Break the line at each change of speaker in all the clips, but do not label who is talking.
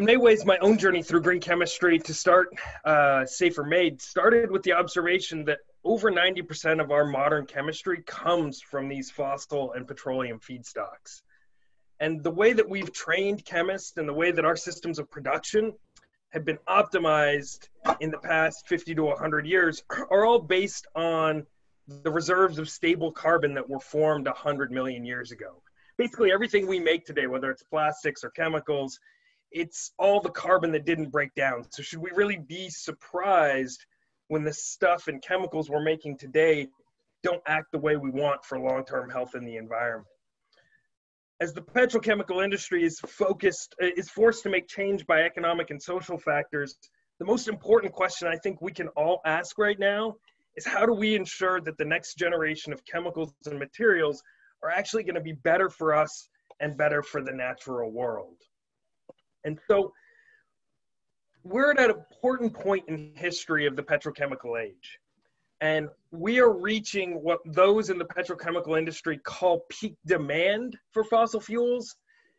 in many ways, my own journey through green chemistry to start uh, Safer Made started with the observation that over 90% of our modern chemistry comes from these fossil and petroleum feedstocks. And the way that we've trained chemists and the way that our systems of production have been optimized in the past 50 to 100 years are all based on the reserves of stable carbon that were formed 100 million years ago. Basically, everything we make today, whether it's plastics or chemicals, it's all the carbon that didn't break down. So, should we really be surprised when the stuff and chemicals we're making today don't act the way we want for long term health in the environment? As the petrochemical industry is focused, uh, is forced to make change by economic and social factors, the most important question I think we can all ask right now is how do we ensure that the next generation of chemicals and materials are actually going to be better for us and better for the natural world? And so we're at an important point in history of the petrochemical age. And we are reaching what those in the petrochemical industry call peak demand for fossil fuels.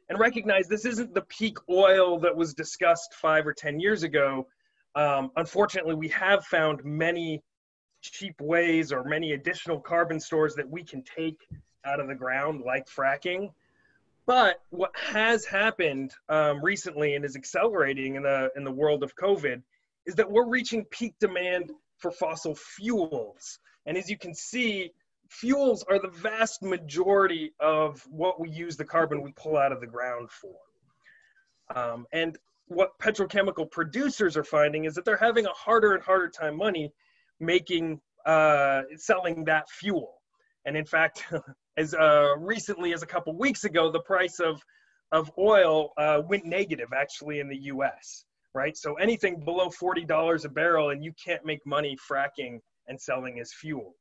And recognize this isn't the peak oil that was discussed five or 10 years ago. Um, unfortunately, we have found many cheap ways or many additional carbon stores that we can take out of the ground, like fracking. But what has happened um, recently and is accelerating in the in the world of COVID is that we're reaching peak demand for fossil fuels. And as you can see, fuels are the vast majority of what we use the carbon we pull out of the ground for. Um, and what petrochemical producers are finding is that they're having a harder and harder time money making uh, selling that fuel. And in fact, as uh, recently as a couple weeks ago, the price of of oil uh, went negative actually in the U.S. Right, so anything below forty dollars a barrel, and you can't make money fracking and selling as fuel.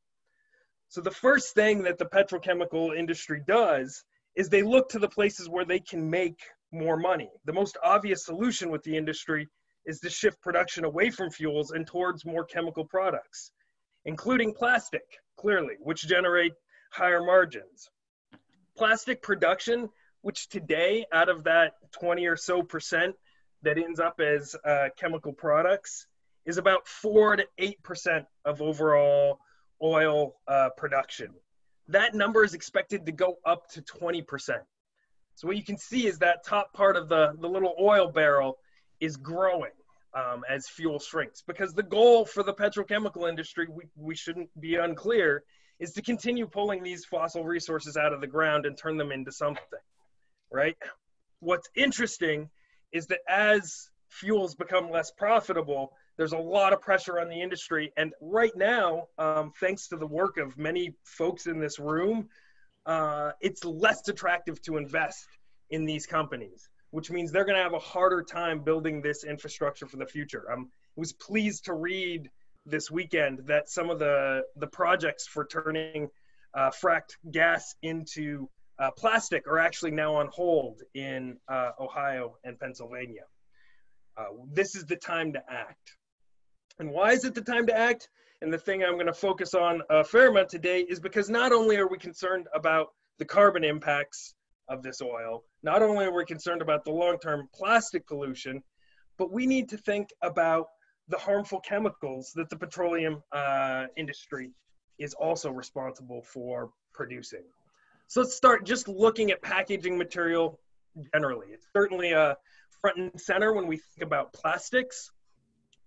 So the first thing that the petrochemical industry does is they look to the places where they can make more money. The most obvious solution with the industry is to shift production away from fuels and towards more chemical products, including plastic, clearly, which generate higher margins. Plastic production, which today, out of that 20 or so percent that ends up as uh, chemical products, is about 4 to 8% of overall oil uh, production. That number is expected to go up to 20%. So, what you can see is that top part of the, the little oil barrel is growing um, as fuel shrinks because the goal for the petrochemical industry, we, we shouldn't be unclear, is to continue pulling these fossil resources out of the ground and turn them into something, right? What's interesting is that as fuels become less profitable, there's a lot of pressure on the industry. And right now, um, thanks to the work of many folks in this room, uh, it's less attractive to invest in these companies, which means they're going to have a harder time building this infrastructure for the future. I um, was pleased to read this weekend that some of the the projects for turning uh, fracked gas into uh, plastic are actually now on hold in uh, Ohio and Pennsylvania. Uh, this is the time to act. And why is it the time to act? And the thing I'm going to focus on a fair amount today is because not only are we concerned about the carbon impacts of this oil, not only are we concerned about the long term plastic pollution, but we need to think about the harmful chemicals that the petroleum uh, industry is also responsible for producing. So let's start just looking at packaging material generally. It's certainly a front and center when we think about plastics,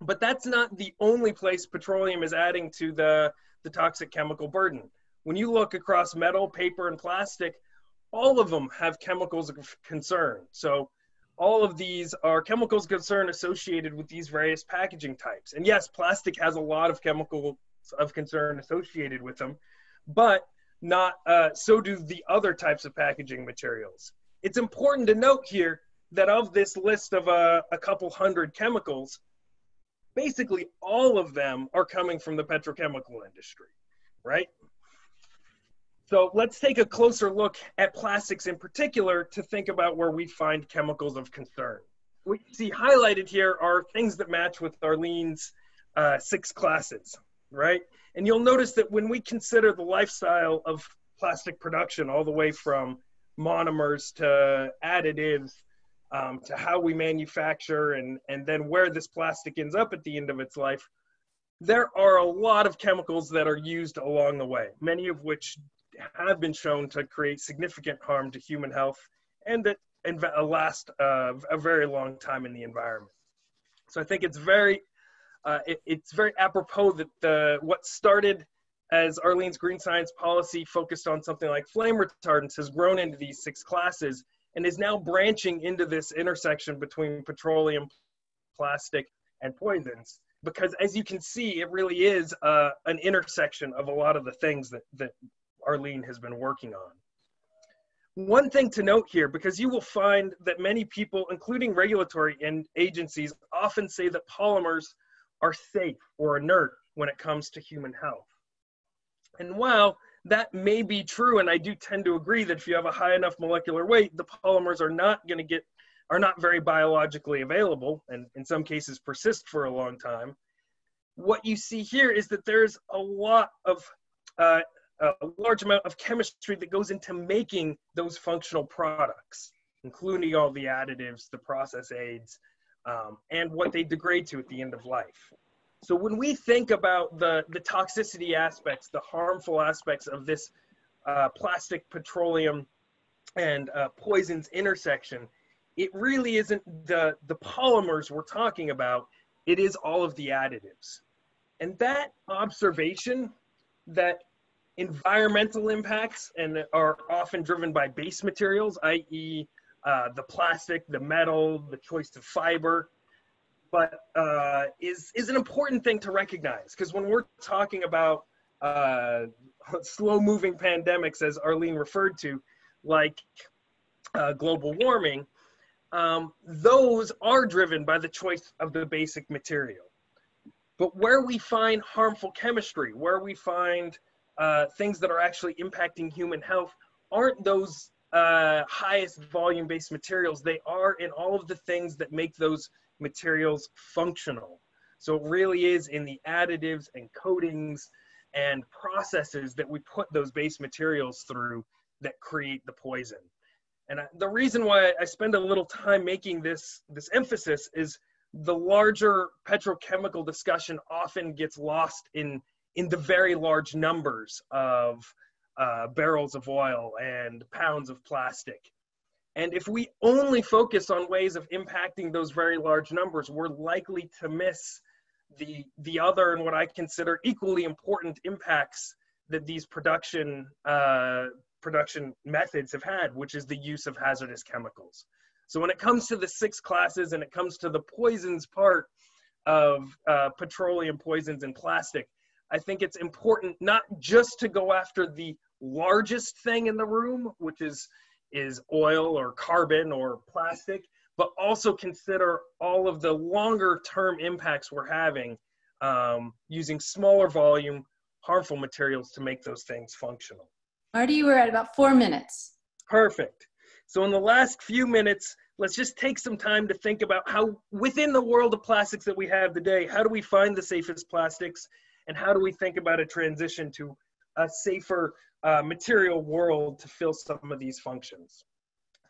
but that's not the only place petroleum is adding to the, the toxic chemical burden. When you look across metal, paper, and plastic, all of them have chemicals of concern. So all of these are chemicals concern associated with these various packaging types. And yes, plastic has a lot of chemicals of concern associated with them, but not uh, so do the other types of packaging materials. It's important to note here that of this list of uh, a couple hundred chemicals, basically all of them are coming from the petrochemical industry, right? So let's take a closer look at plastics in particular to think about where we find chemicals of concern. What you see highlighted here are things that match with Arlene's uh, six classes, right? And you'll notice that when we consider the lifestyle of plastic production, all the way from monomers to additives, um, to how we manufacture and, and then where this plastic ends up at the end of its life, there are a lot of chemicals that are used along the way, many of which have been shown to create significant harm to human health and that last uh, a very long time in the environment. So I think it's very uh, it, it's very apropos that the what started as Arlene's green science policy focused on something like flame retardants has grown into these six classes and is now branching into this intersection between petroleum, plastic, and poisons. Because as you can see, it really is uh, an intersection of a lot of the things that, that Arlene has been working on. One thing to note here, because you will find that many people, including regulatory and agencies, often say that polymers are safe or inert when it comes to human health. And while that may be true, and I do tend to agree that if you have a high enough molecular weight, the polymers are not going to get are not very biologically available, and in some cases persist for a long time. What you see here is that there's a lot of uh, a large amount of chemistry that goes into making those functional products, including all the additives, the process aids, um, and what they degrade to at the end of life. So when we think about the, the toxicity aspects, the harmful aspects of this uh, plastic, petroleum, and uh, poisons intersection, it really isn't the, the polymers we're talking about, it is all of the additives. And that observation that environmental impacts and are often driven by base materials, i.e. Uh, the plastic, the metal, the choice of fiber, but uh, is is an important thing to recognize because when we're talking about uh, slow moving pandemics, as Arlene referred to, like uh, global warming, um, those are driven by the choice of the basic material. But where we find harmful chemistry, where we find uh, things that are actually impacting human health, aren't those uh, highest volume based materials. They are in all of the things that make those materials functional. So it really is in the additives and coatings and processes that we put those base materials through that create the poison. And I, the reason why I spend a little time making this, this emphasis is the larger petrochemical discussion often gets lost in, in the very large numbers of uh, barrels of oil and pounds of plastic. And if we only focus on ways of impacting those very large numbers, we're likely to miss the, the other and what I consider equally important impacts that these production, uh, production methods have had, which is the use of hazardous chemicals. So when it comes to the six classes and it comes to the poisons part of uh, petroleum poisons and plastic, I think it's important not just to go after the largest thing in the room, which is is oil or carbon or plastic, but also consider all of the longer term impacts we're having um, using smaller volume, harmful materials to make those things functional.
Marty, we're at about four minutes.
Perfect. So in the last few minutes, let's just take some time to think about how within the world of plastics that we have today, how do we find the safest plastics and how do we think about a transition to a safer uh, material world to fill some of these functions.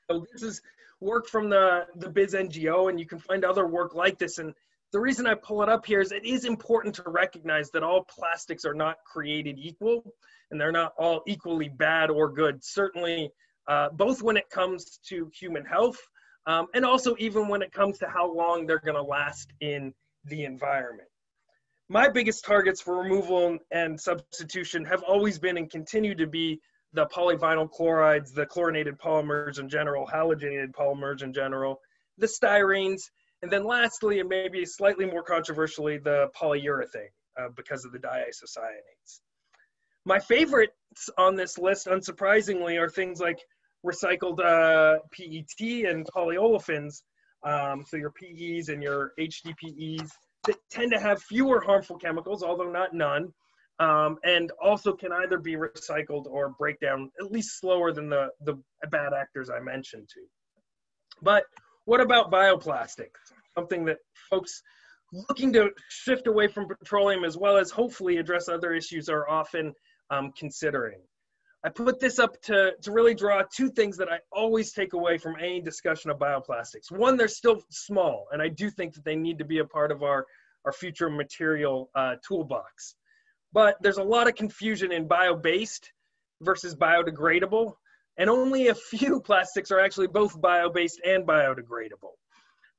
So this is work from the, the Biz NGO, and you can find other work like this. And the reason I pull it up here is it is important to recognize that all plastics are not created equal, and they're not all equally bad or good. Certainly, uh, both when it comes to human health, um, and also even when it comes to how long they're going to last in the environment my biggest targets for removal and substitution have always been and continue to be the polyvinyl chlorides, the chlorinated polymers in general, halogenated polymers in general, the styrenes, and then lastly, and maybe slightly more controversially, the polyurethane uh, because of the diisocyanates. My favorites on this list, unsurprisingly, are things like recycled uh, PET and polyolefins, um, so your PEs and your HDPEs, that tend to have fewer harmful chemicals, although not none, um, and also can either be recycled or break down at least slower than the, the bad actors I mentioned to. But what about bioplastics? Something that folks looking to shift away from petroleum as well as hopefully address other issues are often um, considering. I put this up to, to really draw two things that I always take away from any discussion of bioplastics. One, they're still small, and I do think that they need to be a part of our, our future material uh, toolbox. But there's a lot of confusion in bio-based versus biodegradable, and only a few plastics are actually both bio-based and biodegradable.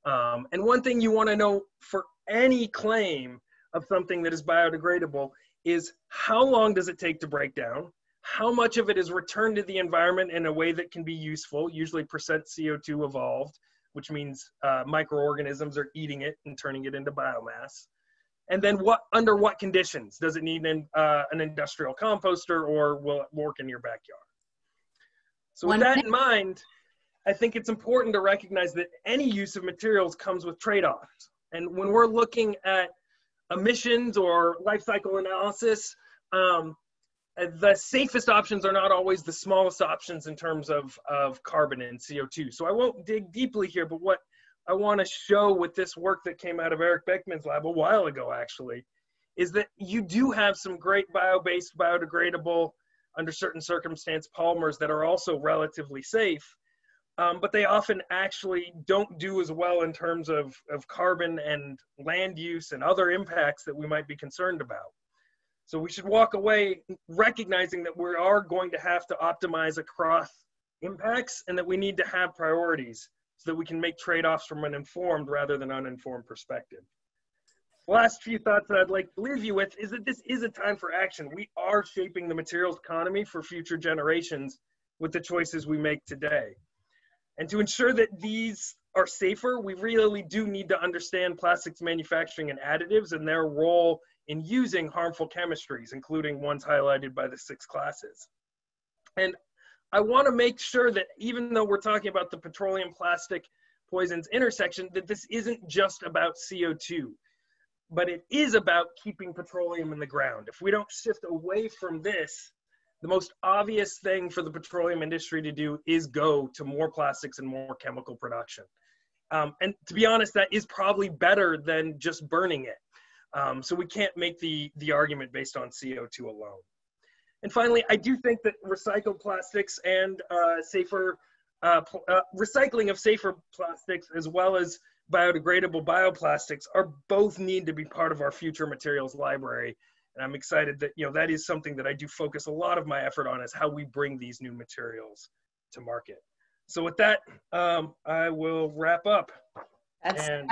Um, and one thing you want to know for any claim of something that is biodegradable is how long does it take to break down? How much of it is returned to the environment in a way that can be useful, usually percent CO2 evolved, which means uh, microorganisms are eating it and turning it into biomass. And then what under what conditions? Does it need an, uh, an industrial composter or will it work in your backyard? So with that in mind, I think it's important to recognize that any use of materials comes with trade-offs. And when we're looking at emissions or life cycle analysis, um, the safest options are not always the smallest options in terms of, of carbon and CO2. So I won't dig deeply here, but what I want to show with this work that came out of Eric Beckman's lab a while ago, actually, is that you do have some great bio-based, biodegradable, under certain circumstance, polymers that are also relatively safe um, but they often actually don't do as well in terms of, of carbon and land use and other impacts that we might be concerned about. So we should walk away recognizing that we are going to have to optimize across impacts and that we need to have priorities so that we can make trade-offs from an informed rather than uninformed perspective. Last few thoughts that I'd like to leave you with is that this is a time for action. We are shaping the materials economy for future generations with the choices we make today. And to ensure that these are safer, we really do need to understand plastics manufacturing and additives and their role in using harmful chemistries, including ones highlighted by the six classes. And I want to make sure that even though we're talking about the petroleum plastic poisons intersection, that this isn't just about CO2, but it is about keeping petroleum in the ground. If we don't shift away from this, the most obvious thing for the petroleum industry to do is go to more plastics and more chemical production. Um, and to be honest, that is probably better than just burning it. Um, so we can't make the, the argument based on CO2 alone. And finally, I do think that recycled plastics and uh, safer uh, uh, recycling of safer plastics as well as biodegradable bioplastics are both need to be part of our future materials library and I'm excited that, you know, that is something that I do focus a lot of my effort on is how we bring these new materials to market. So with that, um, I will wrap up.
That's
and